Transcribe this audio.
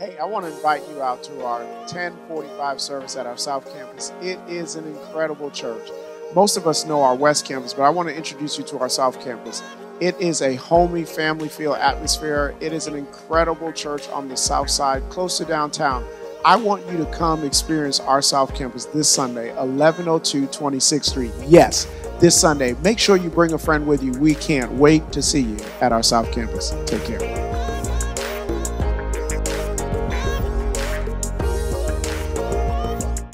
Hey, I want to invite you out to our 1045 service at our South Campus. It is an incredible church. Most of us know our West Campus, but I want to introduce you to our South Campus. It is a homey, family feel atmosphere. It is an incredible church on the South Side, close to downtown. I want you to come experience our South Campus this Sunday, 1102 26th Street. Yes, this Sunday. Make sure you bring a friend with you. We can't wait to see you at our South Campus. Take care.